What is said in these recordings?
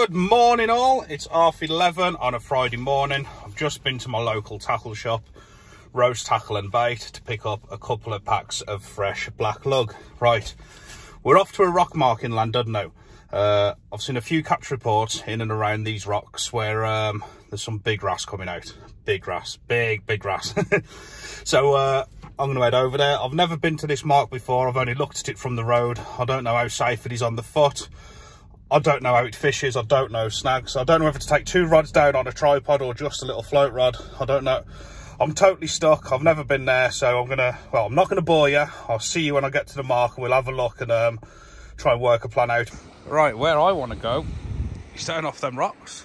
Good morning all, it's half 11 on a Friday morning. I've just been to my local tackle shop, Rose Tackle and Bait, to pick up a couple of packs of fresh black lug. Right, we're off to a rock mark in Llandudno. Uh, I've seen a few catch reports in and around these rocks where um, there's some big wrasse coming out. Big wrasse, big, big wrasse. so uh, I'm going to head over there. I've never been to this mark before. I've only looked at it from the road. I don't know how safe it is on the foot. I don't know how it fishes. I don't know snags. I don't know whether to take two rods down on a tripod or just a little float rod. I don't know. I'm totally stuck. I've never been there, so I'm going to, well, I'm not going to bore you. I'll see you when I get to the mark and we'll have a look and um, try and work a plan out. Right, where I want to go is down off them rocks.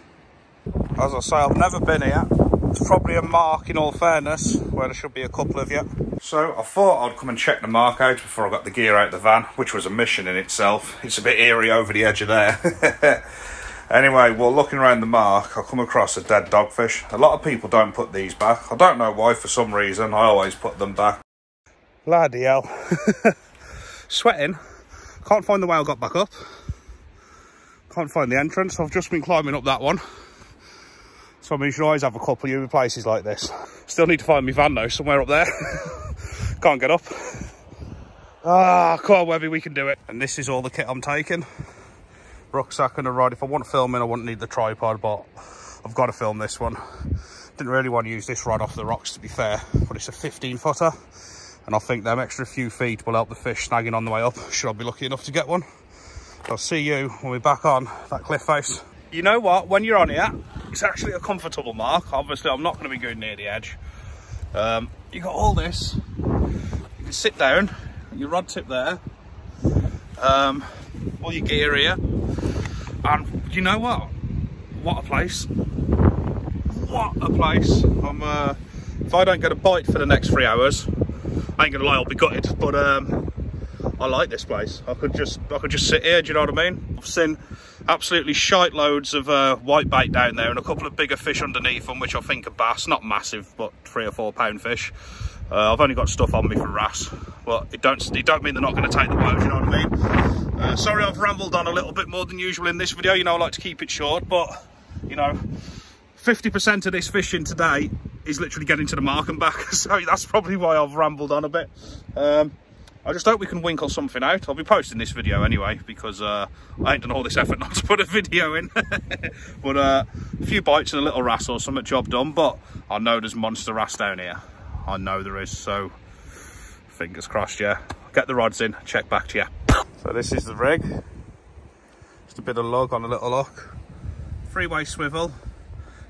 As I say, I've never been here. It's probably a mark, in all fairness, where there should be a couple of you. So I thought I'd come and check the mark out before I got the gear out of the van, which was a mission in itself. It's a bit eerie over the edge of there. anyway, well, looking around the mark, I come across a dead dogfish. A lot of people don't put these back. I don't know why, for some reason, I always put them back. Bloody hell. Sweating. Can't find the way I got back up. Can't find the entrance. I've just been climbing up that one. So I mean, you should always have a couple of places like this. Still need to find my van though, somewhere up there. Can't get up. Ah, come on, Webby, we can do it. And this is all the kit I'm taking. Rucksack and a rod. If I want filming, I wouldn't need the tripod, but I've got to film this one. Didn't really want to use this rod off the rocks, to be fair, but it's a 15 footer. And I think them extra few feet will help the fish snagging on the way up, should I be lucky enough to get one. I'll see you when we're back on that cliff face you know what? When you're on here, it's actually a comfortable mark. Obviously, I'm not going to be going near the edge. Um, you got all this. You can sit down, your rod tip there, um, all your gear here. And you know what? What a place. What a place. I'm, uh, if I don't get a bite for the next three hours, I ain't gonna lie, I'll be gutted. But um, I like this place. I could just I could just sit here, do you know what I mean? I've seen absolutely shite loads of uh, white bait down there and a couple of bigger fish underneath them, which I think are bass, not massive, but three or four pound fish. Uh, I've only got stuff on me for wrasse, but it don't, it don't mean they're not going to take the boat, you know what I mean? Uh, sorry I've rambled on a little bit more than usual in this video, you know I like to keep it short, but, you know, 50% of this fishing today is literally getting to the mark and back, so that's probably why I've rambled on a bit. Um, I just hope we can winkle something out. I'll be posting this video anyway because uh, I ain't done all this effort not to put a video in. but uh, a few bites and a little wrasse or something job done. But I know there's monster wrasse down here. I know there is. So fingers crossed, yeah. Get the rods in, check back to you. So this is the rig. Just a bit of lug on a little lock. Three-way swivel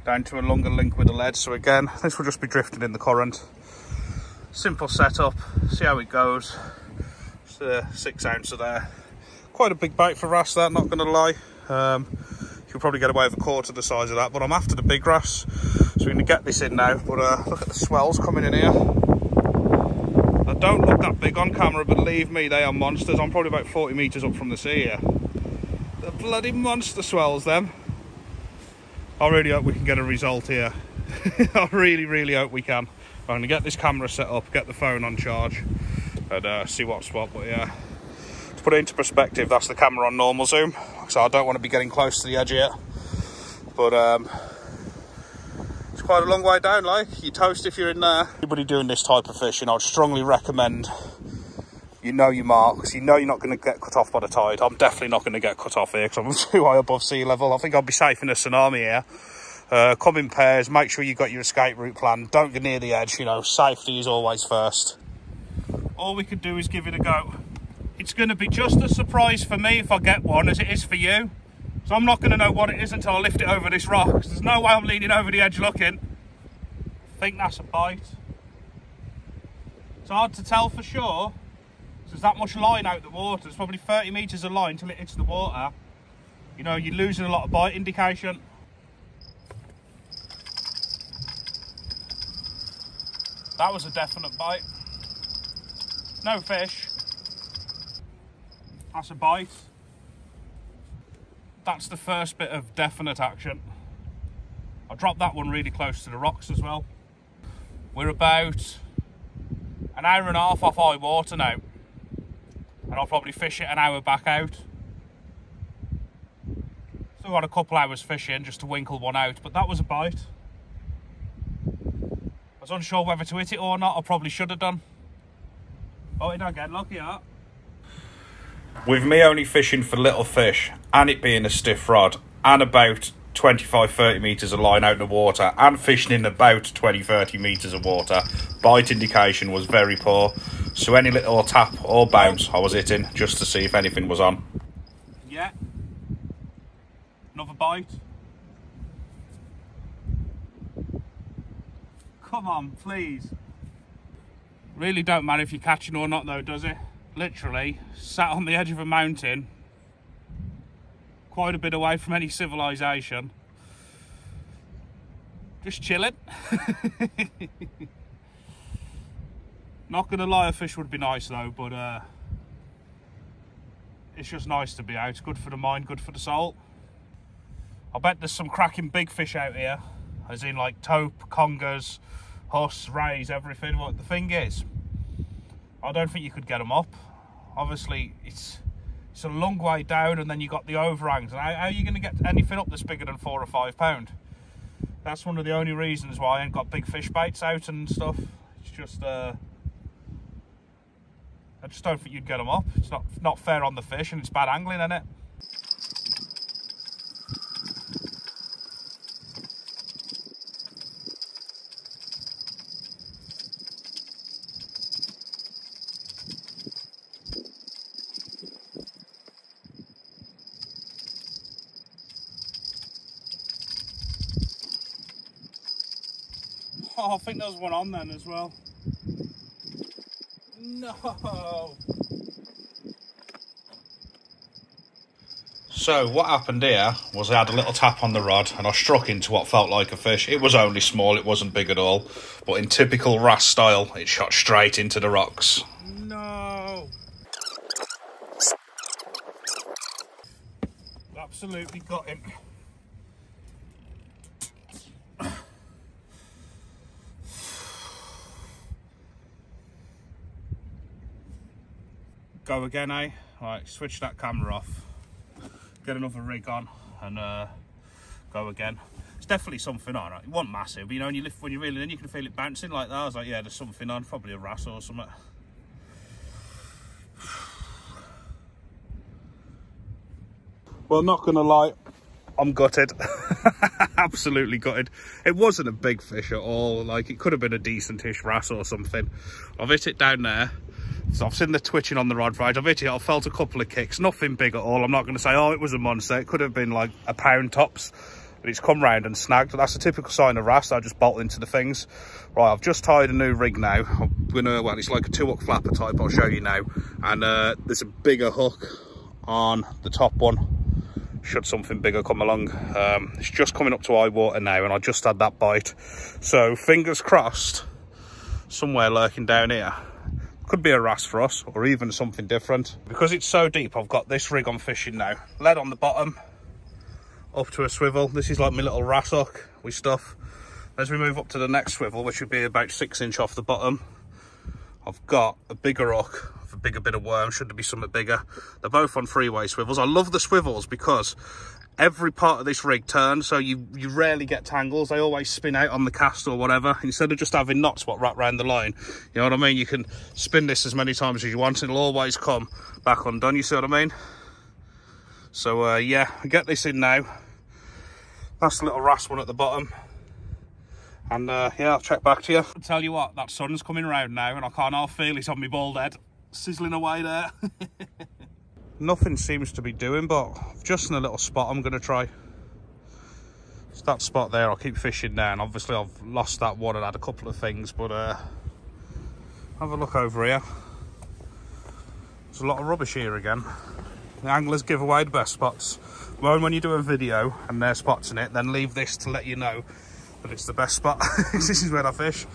down to a longer link with the lead. So again, this will just be drifting in the current. Simple setup, see how it goes uh, six ounce there. Quite a big bait for wrasse that, not gonna lie. Um, you'll probably get away with a quarter the size of that, but I'm after the big wrasse. So we're gonna get this in now, but uh, look at the swells coming in here. They don't look that big on camera, but believe me, they are monsters. I'm probably about 40 metres up from the sea here. The bloody monster swells, them. I really hope we can get a result here. I really, really hope we can. I'm gonna get this camera set up, get the phone on charge and uh, see what. But yeah, to put it into perspective, that's the camera on normal zoom. So I don't want to be getting close to the edge yet. But um, it's quite a long way down, like. You toast if you're in there. Anybody doing this type of fishing, I'd strongly recommend you know your marks, you know you're not going to get cut off by the tide. I'm definitely not going to get cut off here because I'm too high above sea level. I think I'll be safe in a tsunami here. Uh, come in pairs, make sure you've got your escape route plan. Don't get near the edge, you know, safety is always first all we could do is give it a go. It's going to be just a surprise for me if I get one as it is for you. So I'm not going to know what it is until I lift it over this rock. There's no way I'm leaning over the edge looking. I think that's a bite. It's hard to tell for sure. There's that much line out the water. There's probably 30 metres of line till it hits the water. You know, you're losing a lot of bite indication. That was a definite bite. No fish. That's a bite. That's the first bit of definite action. I dropped that one really close to the rocks as well. We're about an hour and a half off high water now. And I'll probably fish it an hour back out. Still got a couple hours fishing just to winkle one out, but that was a bite. I was unsure whether to hit it or not. I probably should have done. Oh, it don't get lucky, huh? With me only fishing for little fish and it being a stiff rod and about 25 30 metres of line out in the water and fishing in about 20 30 metres of water, bite indication was very poor. So any little tap or bounce I was hitting just to see if anything was on. Yeah. Another bite. Come on, please. Really don't matter if you're catching or not though, does it? Literally, sat on the edge of a mountain, quite a bit away from any civilization. Just chilling. Not gonna lie, a fish would be nice though, but uh, it's just nice to be out. Good for the mind, good for the soul. I bet there's some cracking big fish out here, as in like tope, congers, huss, rays, everything. What the thing is, I don't think you could get them up. Obviously, it's it's a long way down, and then you got the overhangs. And how, how are you going to get anything up that's bigger than four or five pound? That's one of the only reasons why I ain't got big fish baits out and stuff. It's just, uh, I just don't think you'd get them up. It's not not fair on the fish, and it's bad angling, isn't it? Oh, I think there was one on then as well. No. So what happened here was I had a little tap on the rod and I struck into what felt like a fish. It was only small, it wasn't big at all. But in typical wrasse style, it shot straight into the rocks. No. Absolutely got him. Go again, eh? Right, switch that camera off, get another rig on, and uh, go again. It's definitely something on. It wasn't massive, but you know, when you lift, when you reel it in, you can feel it bouncing like that. I was like, yeah, there's something on, probably a wrasse or something. Well, not gonna lie, I'm gutted. Absolutely gutted. It wasn't a big fish at all. Like, it could have been a decentish wrasse or something. I've hit it down there so I've seen the twitching on the rod right. I've hit it, I've felt a couple of kicks, nothing big at all. I'm not going to say, oh, it was a monster. It could have been like a pound tops, but it's come round and snagged. That's a typical sign of wrasse. I just bolt into the things. Right, I've just tied a new rig now. I'm gonna, well, it's like a two hook flapper type, I'll show you now. And uh, there's a bigger hook on the top one should something bigger come along. Um, it's just coming up to eye water now and I just had that bite. So fingers crossed, somewhere lurking down here could be a wrasse for us or even something different. Because it's so deep, I've got this rig on fishing now. Lead on the bottom, up to a swivel. This is like my little wrasse hook with stuff. As we move up to the next swivel, which would be about six inch off the bottom, I've got a bigger hook, a bigger bit of worm, should there be something bigger. They're both on three-way swivels. I love the swivels because every part of this rig turns so you you rarely get tangles. They always spin out on the cast or whatever. Instead of just having knots what wrap around the line you know what i mean? You can spin this as many times as you want. It'll always come back undone you see what i mean? So uh, yeah I get this in now. That's the little wrasse one at the bottom. And uh, yeah i'll check back to you. I'll tell you what that sun's coming around now and i can't half feel it on my bald head. Sizzling away there nothing seems to be doing but just in a little spot i'm going to try. It's that spot there i'll keep fishing there and obviously i've lost that one and had a couple of things but uh have a look over here. There's a lot of rubbish here again. The anglers give away the best spots. Well when you do a video and there's spots in it then leave this to let you know that it's the best spot. This is where i fish.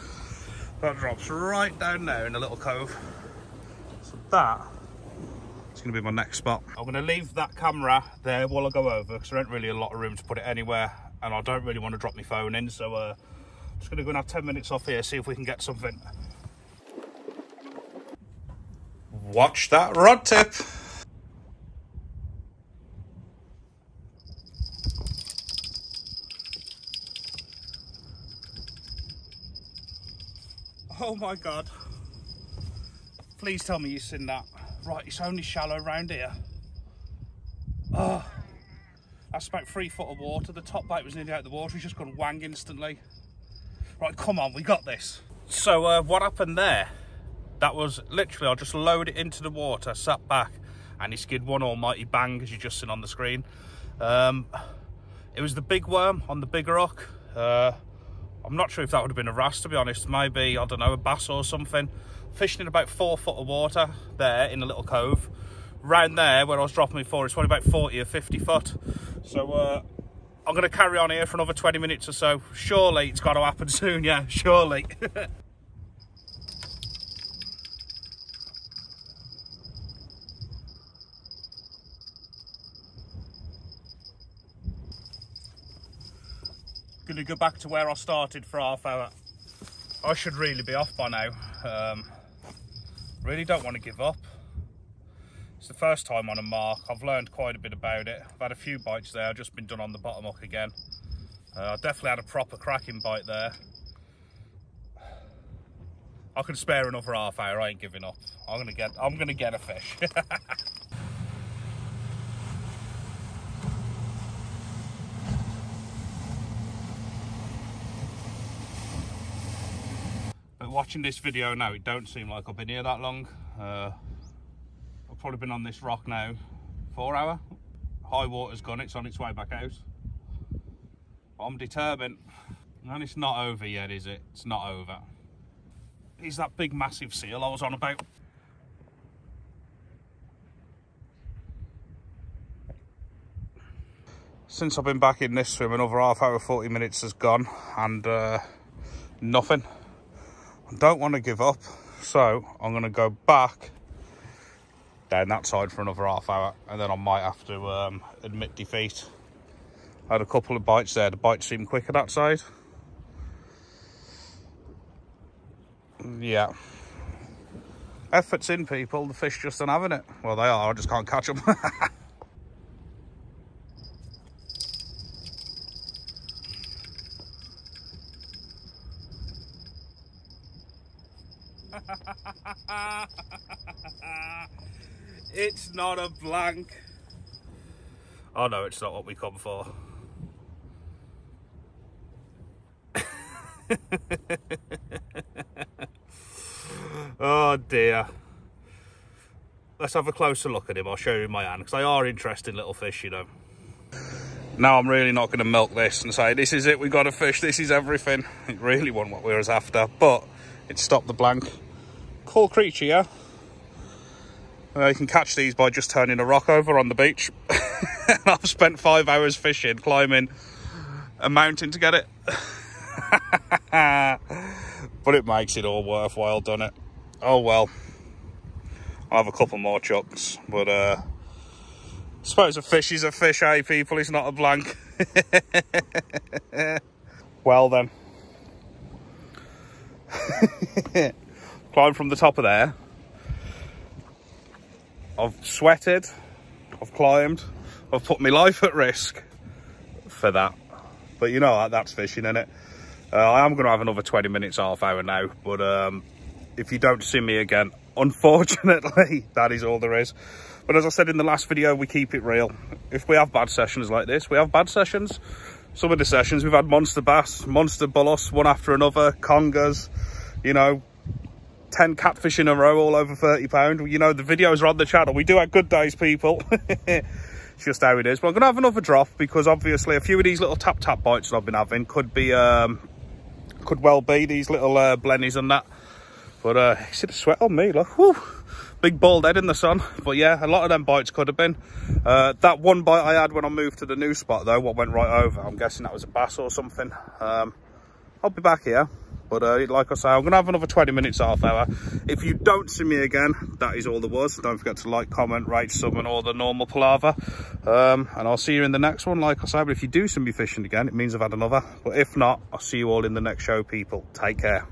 That drops right down there in a little cove. So that it's going to be my next spot. I'm going to leave that camera there while I go over because there ain't really a lot of room to put it anywhere and I don't really want to drop my phone in. So uh, I'm just going to go and have 10 minutes off here, see if we can get something. Watch that rod tip. Oh my God. Please tell me you've seen that. Right, it's only shallow around here. Oh, that's about three foot of water. The top bait was nearly out of the water. He's just gone wang instantly. Right, come on, we got this. So uh, what happened there? That was literally, I just lowered it into the water, sat back, and he skid one almighty bang as you just seen on the screen. Um, it was the big worm on the bigger rock. Uh, I'm not sure if that would have been a wrasse, to be honest. Maybe, I don't know, a bass or something. Fishing in about four foot of water there in a little cove. Round there, where I was dropping before, it's probably about 40 or 50 foot. So uh, I'm going to carry on here for another 20 minutes or so. Surely it's got to happen soon, yeah, surely. Go back to where I started for half hour. I should really be off by now. Um, really don't want to give up. It's the first time on a mark. I've learned quite a bit about it. I've had a few bites there. I've just been done on the bottom hook again. Uh, I definitely had a proper cracking bite there. I can spare another half hour. I ain't giving up. I'm gonna get. I'm gonna get a fish. watching this video now, it don't seem like I've been here that long. Uh, I've probably been on this rock now four hour. High water's gone, it's on its way back out. I'm determined. And it's not over yet, is it? It's not over. He's that big massive seal I was on about. Since I've been back in this swim, another half hour, 40 minutes has gone and uh, nothing. I don't want to give up, so I'm going to go back down that side for another half hour, and then I might have to um, admit defeat. I had a couple of bites there. The bites seemed quicker that side. Yeah. Effort's in, people. The fish just aren't having it. Well, they are. I just can't catch them. it's not a blank. Oh no, it's not what we come for. oh dear. Let's have a closer look at him. I'll show you my hand because they are interesting little fish, you know. Now I'm really not going to milk this and say, this is it, we got a fish, this is everything. It really wasn't what we was after, but it stopped the blank. Cool creature, yeah? Uh, you can catch these by just turning a rock over on the beach. I've spent five hours fishing, climbing a mountain to get it. but it makes it all worthwhile, doesn't it? Oh well. I'll have a couple more chucks, but uh, I suppose a fish is a fish, eh, people? It's not a blank. well then. Climb from the top of there. I've sweated, I've climbed, I've put my life at risk for that. But you know, that's fishing, isn't it? Uh, I am going to have another 20 minutes, half hour now. But um, if you don't see me again, unfortunately, that is all there is. But as I said in the last video, we keep it real. If we have bad sessions like this, we have bad sessions. Some of the sessions, we've had monster bass, monster bull huss, one after another, congers, you know, 10 catfish in a row, all over 30 pound. You know, the videos are on the channel. We do have good days, people. it's just how it is. But I'm to have another drop because obviously a few of these little tap tap bites that I've been having could be, um, could well be these little uh, blennies and that. But uh, see the sweat on me, look. Whew. Big bald head in the sun. But yeah, a lot of them bites could have been. Uh, that one bite I had when I moved to the new spot though, what went right over, I'm guessing that was a bass or something. Um, I'll be back here. But uh, like I say, I'm going to have another 20 minutes, half hour. If you don't see me again, that is all there was. Don't forget to like, comment, rate, sub and all the normal palaver. Um, and I'll see you in the next one, like I say. But if you do see me fishing again, it means I've had another. But if not, I'll see you all in the next show, people. Take care.